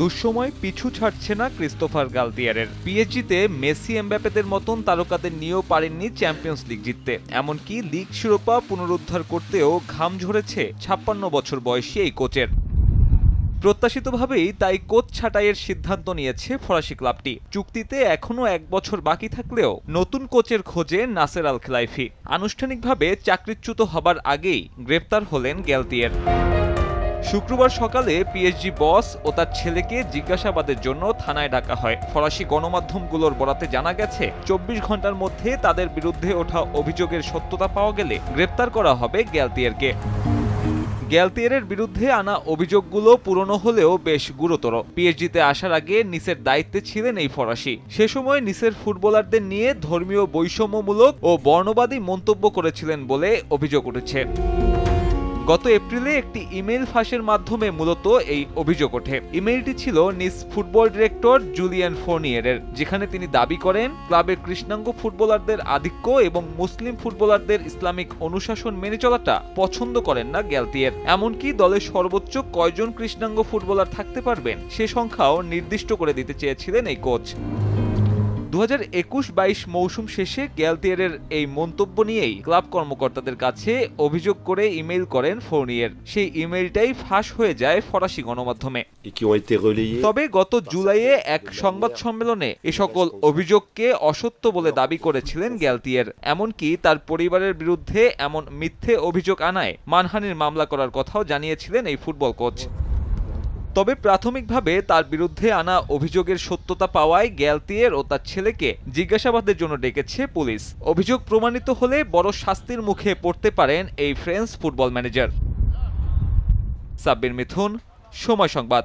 দুঃসময় পিছু ছাড়ছে না ক্রিস্টোফার গালতিয়ারের পিএসজিতে মেসি এমব্যাপেদের মতন তারকাদের নিয়েও পারেননি চ্যাম্পিয়ন্স লিগ জিততে। এমনকি লিগ শিরোপা পুনরুদ্ধার করতেও ঘাম ঝরেছে ছাপ্পান্ন বছর বয়সী এই কোচের। প্রত্যাশিতভাবেই তাই কোচ ছাঁটাইয়ের সিদ্ধান্ত নিয়েছে ফরাসি ক্লাবটি। চুক্তিতে এখনও এক বছর বাকি থাকলেও নতুন কোচের খোঁজে নাসের আল খেলাইফি আনুষ্ঠানিকভাবে চাকরিচ্যুত হবার আগেই গ্রেপ্তার হলেন গ্যালতিয়ার শুক্রবার সকালে পিএসজি বস ও তার ছেলেকে জিজ্ঞাসাবাদের জন্য থানায় ডাকা হয়। ফরাসি গণমাধ্যমগুলোর বরাতে জানা গেছে, চব্বিশ ঘণ্টার মধ্যে তাদের বিরুদ্ধে ওঠা অভিযোগের সত্যতা পাওয়া গেলে গ্রেপ্তার করা হবে গ্যালতিয়ারকে। গ্যালতিয়ারের বিরুদ্ধে আনা অভিযোগগুলো পুরনো হলেও বেশ গুরুতর। পিএসজিতে আসার আগে নিসের দায়িত্বে ছিলেন এই ফরাসি। সে সময় নিসের ফুটবলারদের নিয়ে ধর্মীয় বৈষম্যমূলক ও বর্ণবাদী মন্তব্য করেছিলেন বলে অভিযোগ উঠেছে। গত এপ্রিলে একটি ইমেইল ফাঁসের মাধ্যমে মূলত এই অভিযোগ ওঠে। ইমেইলটি ছিল নিস ফুটবল ডিরেক্টর জুলিয়ান ফোর্নিয়ারের, যেখানে তিনি দাবি করেন, ক্লাবের কৃষ্ণাঙ্গ ফুটবলারদের আধিক্য এবং মুসলিম ফুটবলারদের ইসলামিক অনুশাসন মেনে চলাটা পছন্দ করেন না গ্যালতিয়ের। এমনকি দলের সর্বোচ্চ কয়জন কৃষ্ণাঙ্গ ফুটবলার থাকতে পারবেন, সে সংখ্যাও নির্দিষ্ট করে দিতে চেয়েছিলেন এই কোচ। দু হাজার একুশ বাইশ মৌসুম শেষে গ্যালতিয়ারের এই মন্তব্য নিয়েই ক্লাব কর্মকর্তাদের কাছে অভিযোগ করে ইমেইল করেন ফোর্নিয়ের। সেই ইমেইলটাই ফাঁস হয়ে যায় ফরাসি গণমাধ্যমে. তবে গত জুলাইয়ে এক সংবাদ সম্মেলনে এ সকল অভিযোগকে অসত্য বলে দাবি করেছিলেন গ্যালতিয়ার এমনকি তার পরিবারের বিরুদ্ধে এমন মিথ্যে অভিযোগ আনায় মানহানির মামলা করার কথাও জানিয়েছিলেন এই ফুটবল কোচ। তবে প্রাথমিকভাবে তার বিরুদ্ধে আনা অভিযোগের সত্যতা পাওয়ায় গ্যালতিয়ের ও তার ছেলেকে জিজ্ঞাসাবাদের জন্য ডেকেছে পুলিশ। অভিযোগ প্রমাণিত হলে বড় শাস্তির মুখে পড়তে পারেন এই French football manager. Sabbir Mithun, Somoy Sangbad.